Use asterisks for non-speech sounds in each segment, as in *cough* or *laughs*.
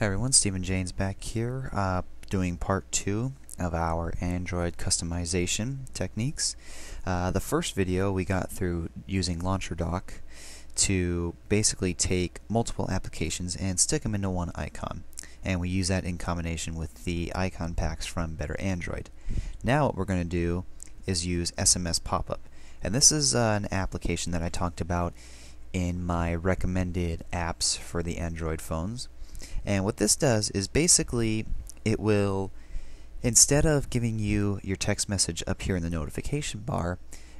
Hey everyone, Stephen Janes back here, uh, doing part two of our Android customization techniques. Uh, the first video we got through using LauncherDock to basically take multiple applications and stick them into one icon. And we use that in combination with the icon packs from Better Android. Now what we're going to do is use SMS Pop-Up. And this is uh, an application that I talked about in my recommended apps for the Android phones. And what this does is basically it will, instead of giving you your text message up here in the notification bar,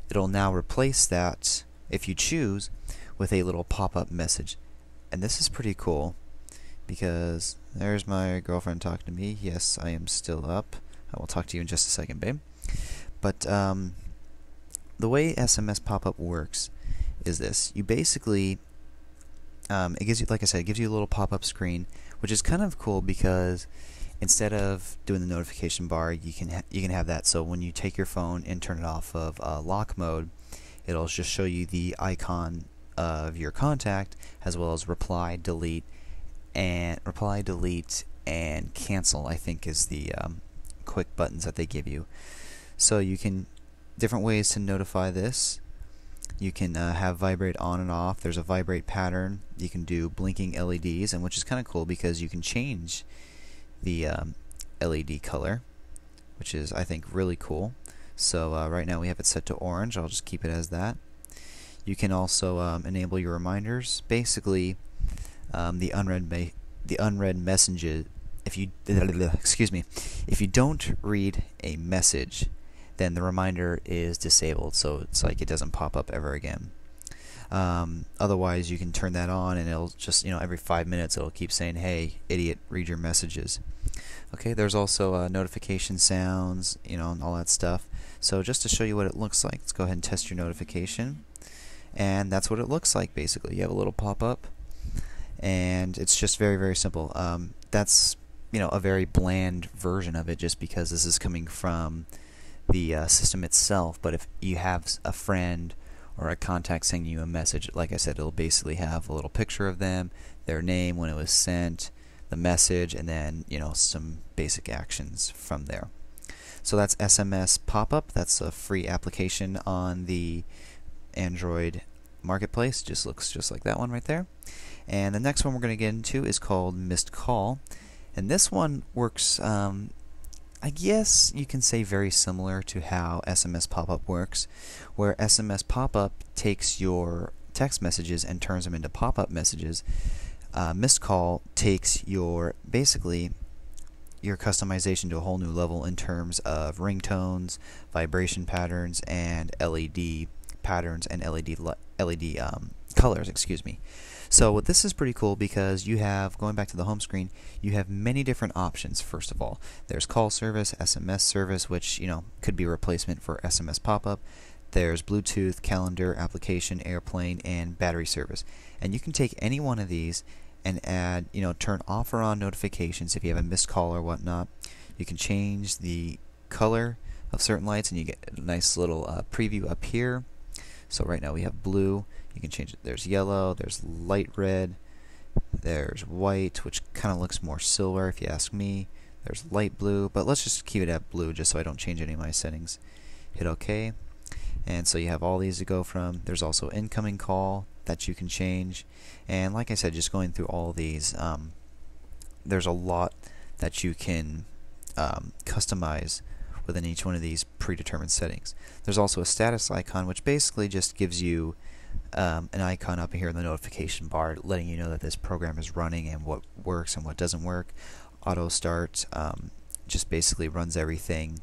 it'll now replace that, if you choose, with a little pop-up message. And this is pretty cool because there's my girlfriend talking to me. Yes, I am still up. I will talk to you in just a second, babe. But um, the way SMS pop-up works is this. You basically um, it gives you, like I said, it gives you a little pop-up screen, which is kind of cool because instead of doing the notification bar, you can you can have that. So when you take your phone and turn it off of uh, lock mode, it'll just show you the icon of your contact as well as reply, delete, and reply, delete, and cancel. I think is the um, quick buttons that they give you. So you can different ways to notify this you can uh, have vibrate on and off. There's a vibrate pattern. You can do blinking LEDs, and which is kind of cool because you can change the um, LED color, which is I think really cool. So uh, right now we have it set to orange. I'll just keep it as that. You can also um, enable your reminders. Basically, um, the unread the unread messages. If you *laughs* excuse me, if you don't read a message, then the reminder is disabled, so it's like it doesn't pop up ever again. Um, otherwise, you can turn that on, and it'll just you know every five minutes it'll keep saying, "Hey, idiot, read your messages." Okay, there's also uh, notification sounds, you know, and all that stuff. So just to show you what it looks like, let's go ahead and test your notification, and that's what it looks like. Basically, you have a little pop-up, and it's just very very simple. Um, that's you know a very bland version of it, just because this is coming from the uh, system itself, but if you have a friend or a contact sending you a message, like I said, it'll basically have a little picture of them, their name, when it was sent, the message, and then you know some basic actions from there. So that's SMS Pop-Up. That's a free application on the Android Marketplace. Just looks just like that one right there. And the next one we're going to get into is called Missed Call. And this one works um, I guess you can say very similar to how SMS pop-up works, where SMS pop-up takes your text messages and turns them into pop-up messages. Uh, missed call takes your basically your customization to a whole new level in terms of ringtones, vibration patterns, and LED patterns and LED LED um, colors. Excuse me. So this is pretty cool because you have, going back to the home screen, you have many different options first of all. There's call service, SMS service, which you know could be a replacement for SMS pop-up. There's Bluetooth, calendar, application, airplane, and battery service. And you can take any one of these and add, you know, turn off or on notifications if you have a missed call or whatnot. You can change the color of certain lights and you get a nice little uh, preview up here. So right now we have blue. You can change it. There's yellow, there's light red, there's white, which kind of looks more silver if you ask me. There's light blue, but let's just keep it at blue just so I don't change any of my settings. Hit OK. And so you have all these to go from. There's also incoming call that you can change. And like I said, just going through all these, um, there's a lot that you can um, customize within each one of these predetermined settings. There's also a status icon, which basically just gives you um, an icon up here in the notification bar letting you know that this program is running and what works and what doesn't work. Auto start um, just basically runs everything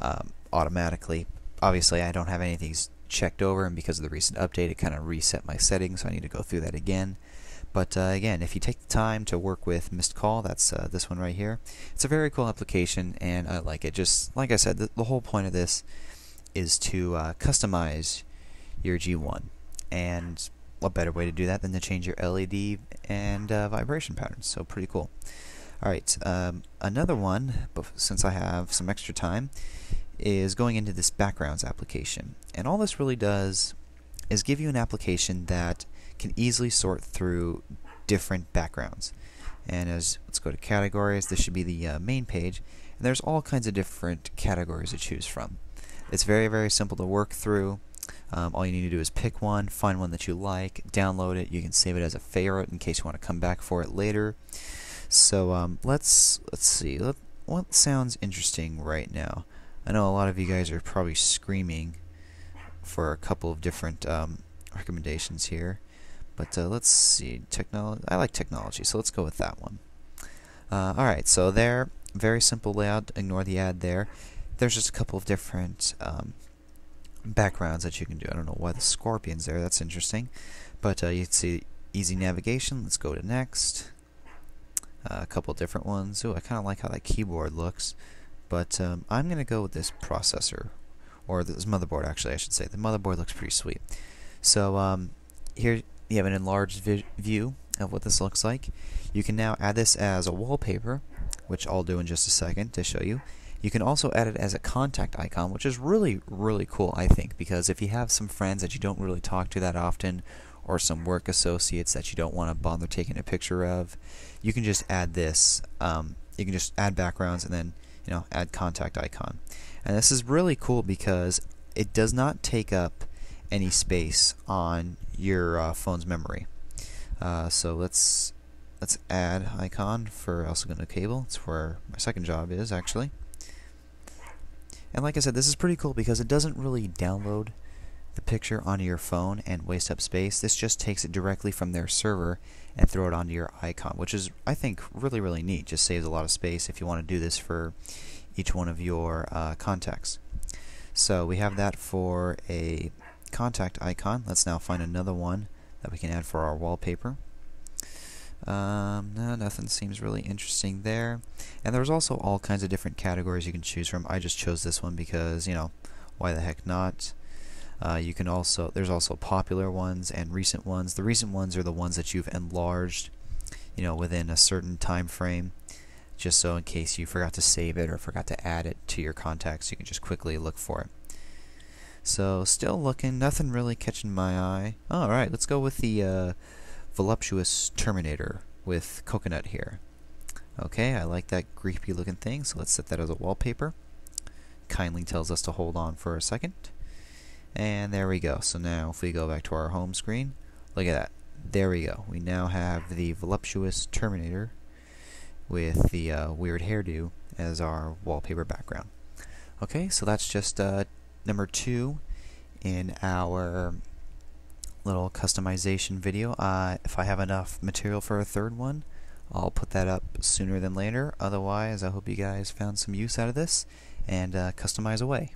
um, automatically. Obviously, I don't have anything checked over, and because of the recent update, it kind of reset my settings, so I need to go through that again. But uh, again, if you take the time to work with Missed Call, that's uh, this one right here. It's a very cool application, and I like it. Just like I said, the, the whole point of this is to uh, customize your G1. And what better way to do that than to change your LED and uh, vibration patterns? So pretty cool. Alright, um, another one, since I have some extra time, is going into this backgrounds application. And all this really does is give you an application that can easily sort through different backgrounds. And as let's go to categories, this should be the uh, main page. And there's all kinds of different categories to choose from. It's very, very simple to work through. Um, all you need to do is pick one, find one that you like, download it. You can save it as a favorite in case you want to come back for it later. So um, let's let's see. Let, what sounds interesting right now? I know a lot of you guys are probably screaming for a couple of different um, recommendations here. But uh, let's see, technology. I like technology, so let's go with that one. Uh, all right, so there, very simple layout. Ignore the ad there. There's just a couple of different um, backgrounds that you can do. I don't know why the scorpion's there. That's interesting. But uh, you can see easy navigation. Let's go to next. Uh, a couple different ones. Oh, I kind of like how that keyboard looks. But um, I'm going to go with this processor, or this motherboard actually, I should say. The motherboard looks pretty sweet. So um, here you have an enlarged view of what this looks like. You can now add this as a wallpaper, which I'll do in just a second to show you. You can also add it as a contact icon, which is really, really cool, I think, because if you have some friends that you don't really talk to that often, or some work associates that you don't want to bother taking a picture of, you can just add this. Um, you can just add backgrounds and then, you know, add contact icon. And this is really cool because it does not take up any space on your uh, phone's memory. Uh, so let's let's add icon for El Segundo Cable. It's where my second job is actually. And like I said, this is pretty cool because it doesn't really download the picture onto your phone and waste up space. This just takes it directly from their server and throw it onto your icon, which is, I think, really, really neat. Just saves a lot of space if you want to do this for each one of your uh, contacts. So we have that for a contact icon. Let's now find another one that we can add for our wallpaper. Um, no, nothing seems really interesting there. And there's also all kinds of different categories you can choose from. I just chose this one because, you know, why the heck not? Uh, you can also, there's also popular ones and recent ones. The recent ones are the ones that you've enlarged, you know, within a certain time frame. Just so in case you forgot to save it or forgot to add it to your contacts, you can just quickly look for it. So still looking, nothing really catching my eye. Alright, let's go with the uh, voluptuous Terminator with coconut here. Okay, I like that creepy looking thing, so let's set that as a wallpaper. Kindly tells us to hold on for a second. And there we go. So now if we go back to our home screen, look at that. There we go. We now have the voluptuous Terminator with the uh, weird hairdo as our wallpaper background. Okay, so that's just uh, number two in our little customization video. Uh, if I have enough material for a third one, I'll put that up sooner than later. Otherwise, I hope you guys found some use out of this and uh, customize away.